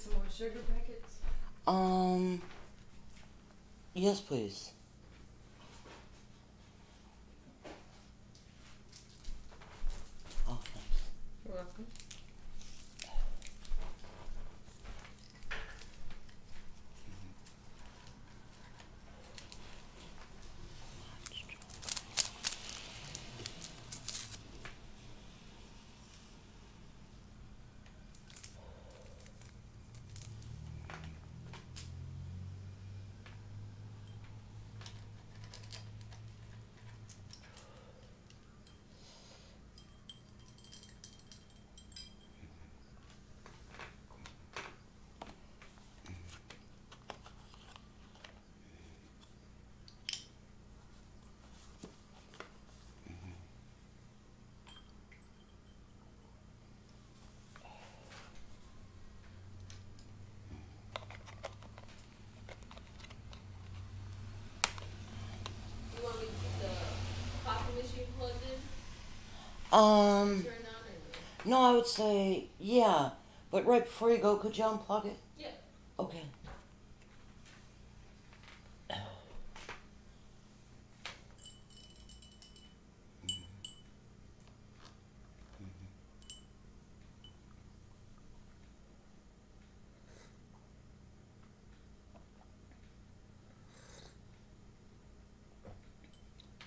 some more sugar packets? Um. Yes, please. Um. Turn on or No, I would say yeah, but right before you go, could you unplug it? Yeah. Okay.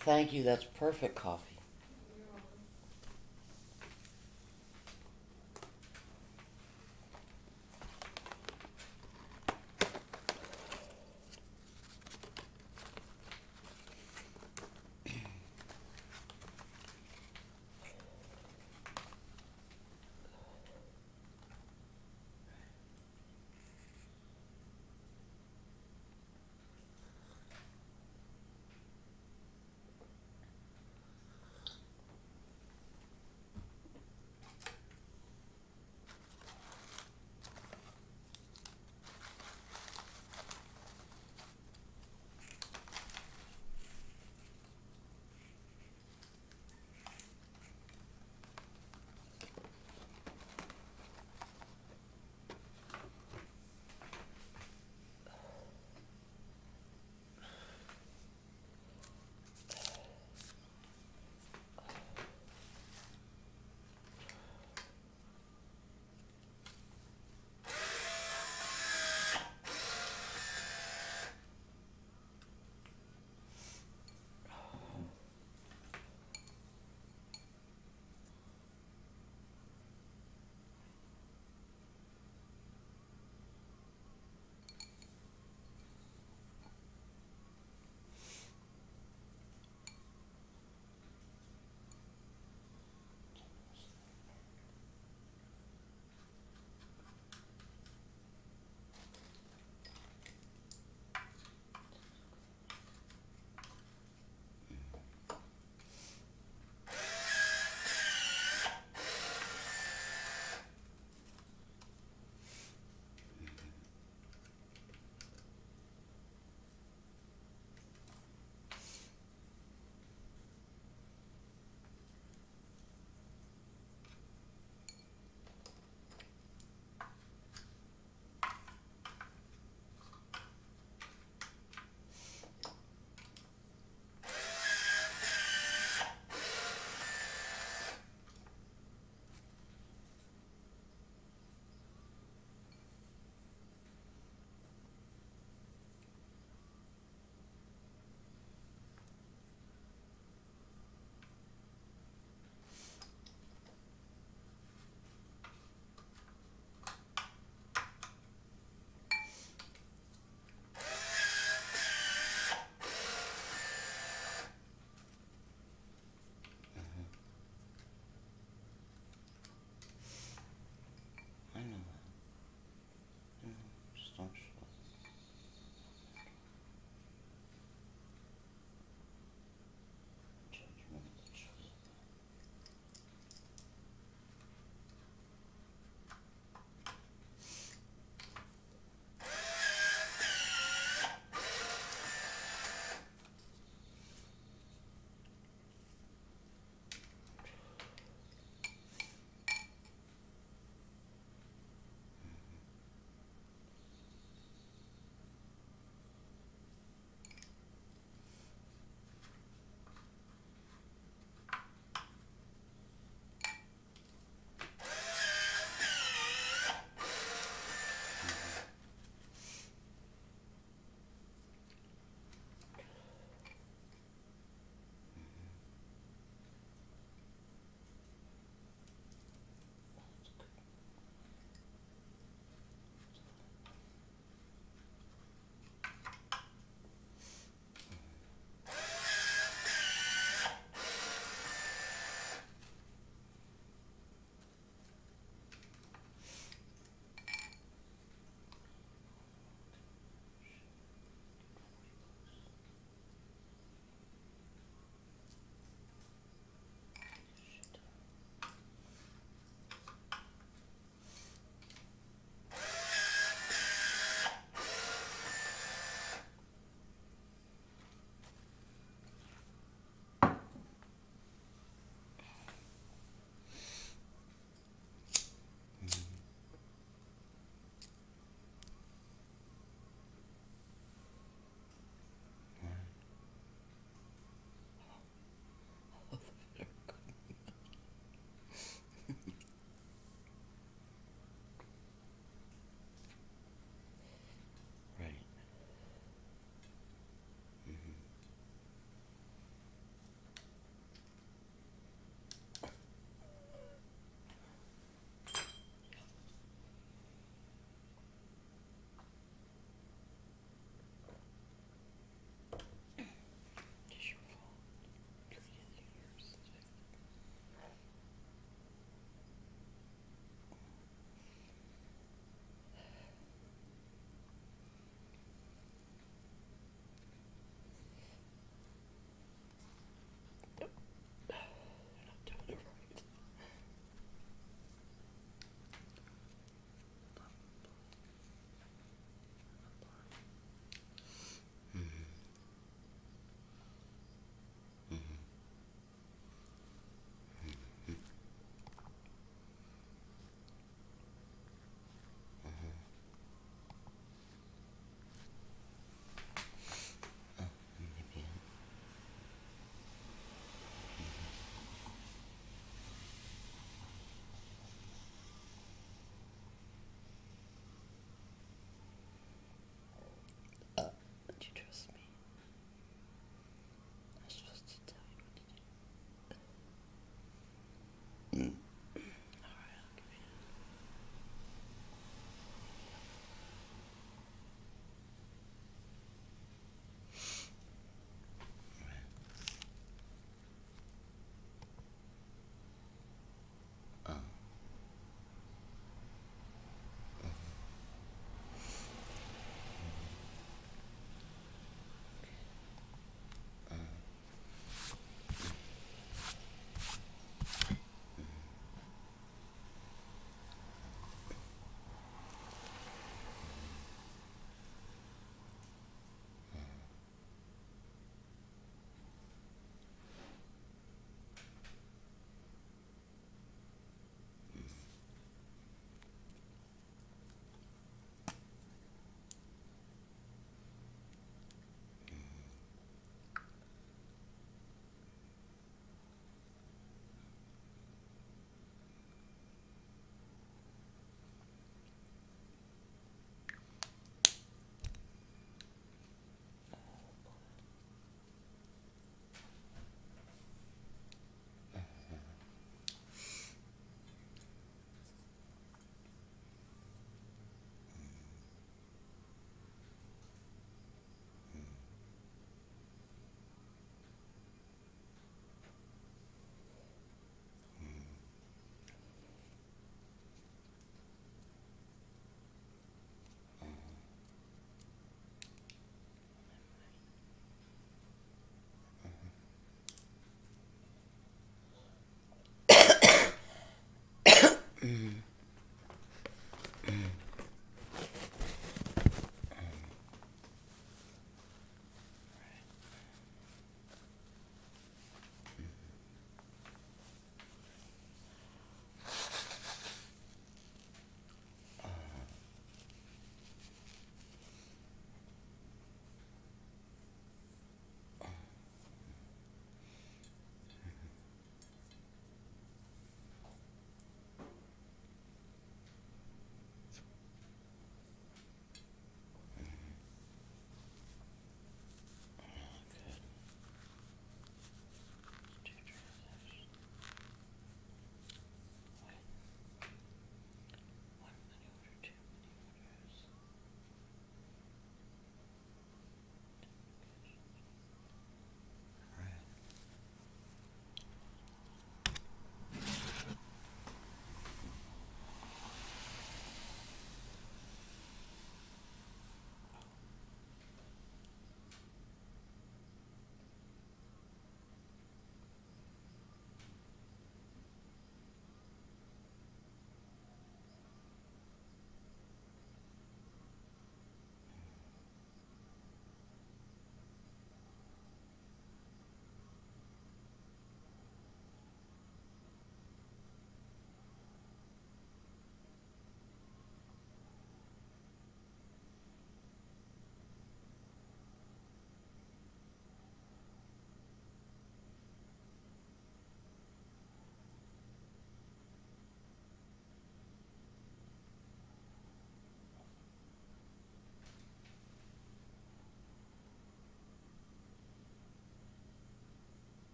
Thank you. That's perfect coffee.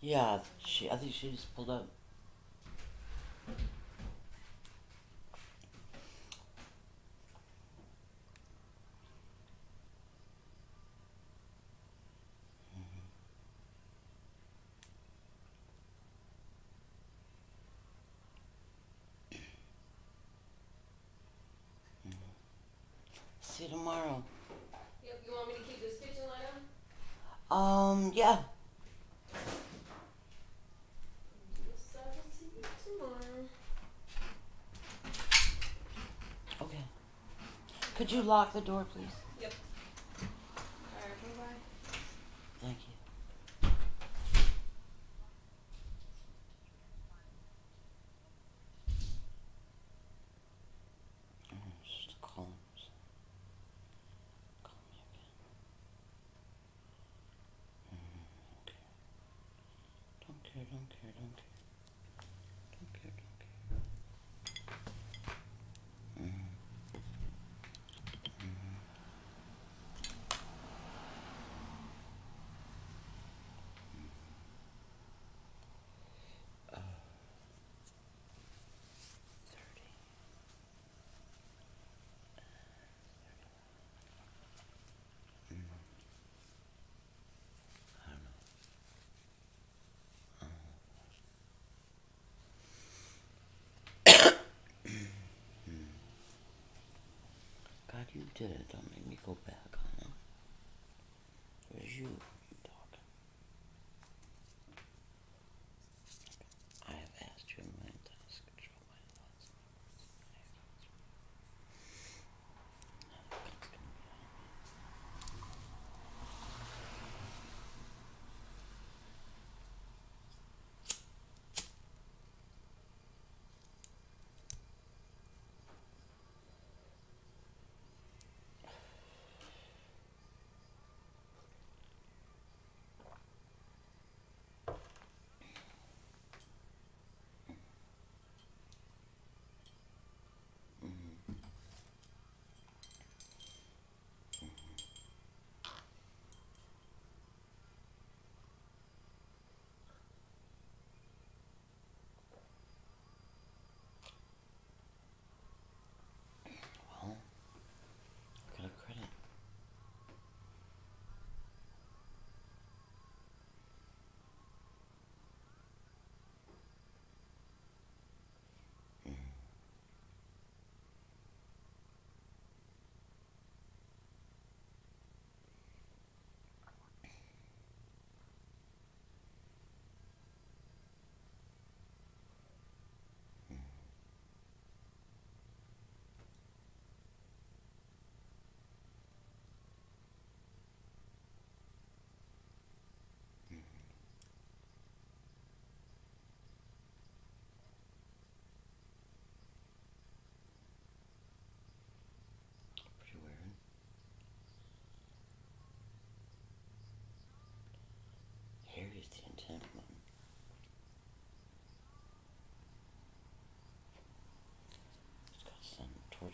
Yeah, she. I think she just pulled up. lock the door, please? did it, don't make me go back on it. It was you.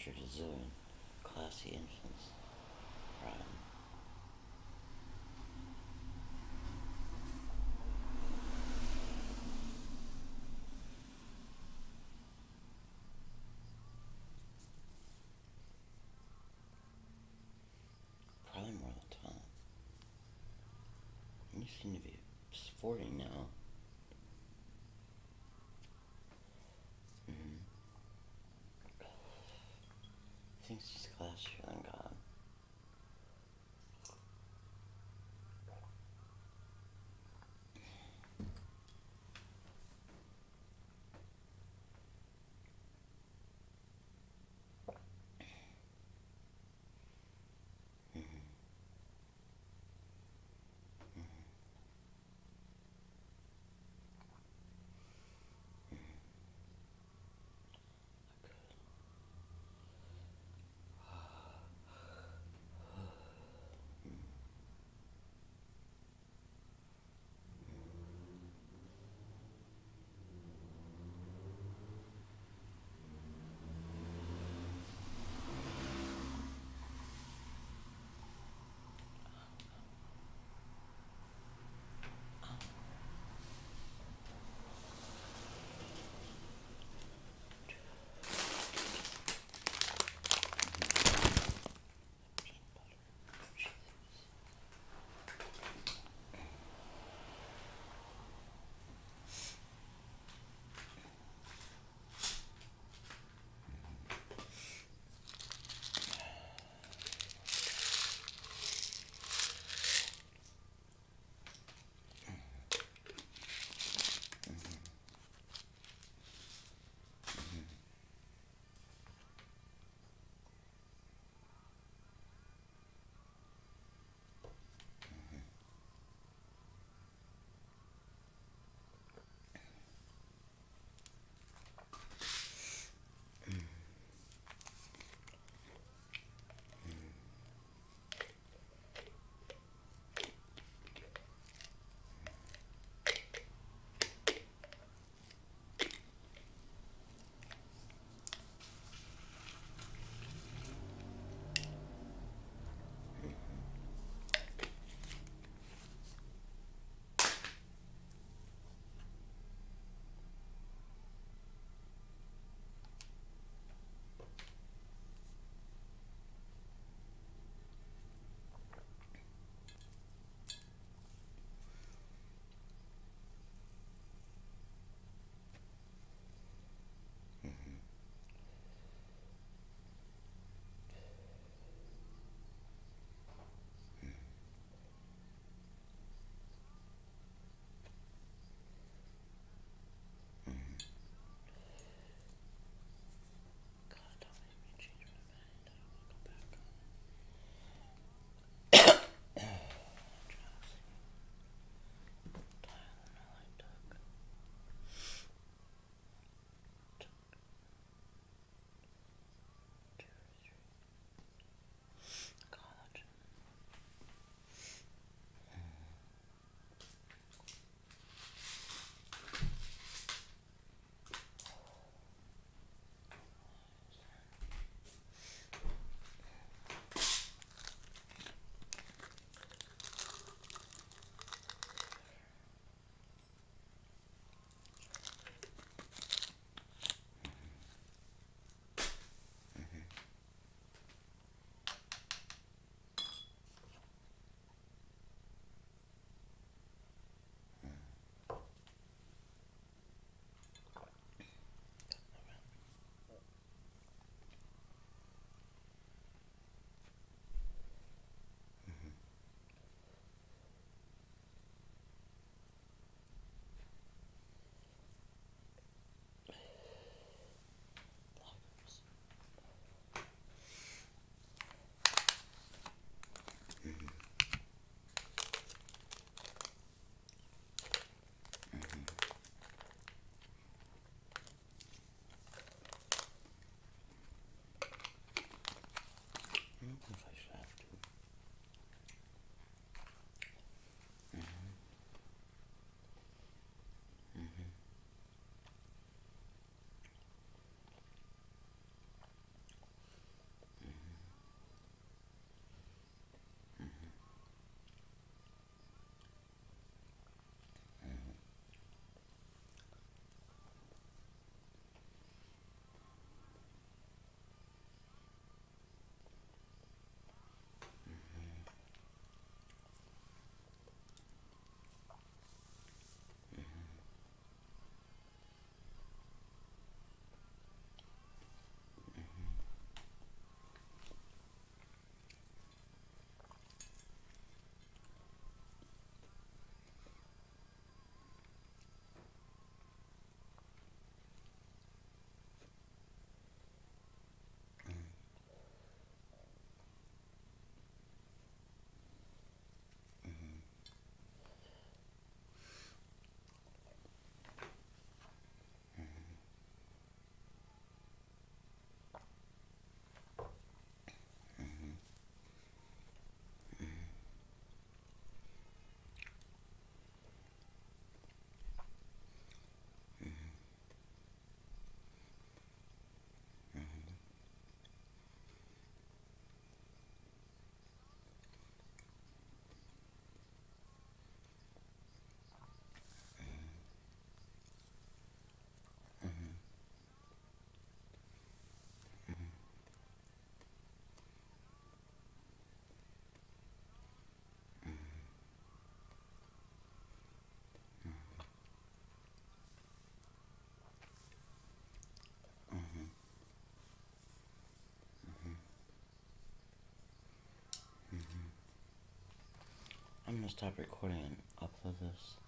Richard Azoon, Classy Infants, from Probably more than time. You seem to be sporting now. Gonna stop recording and upload this.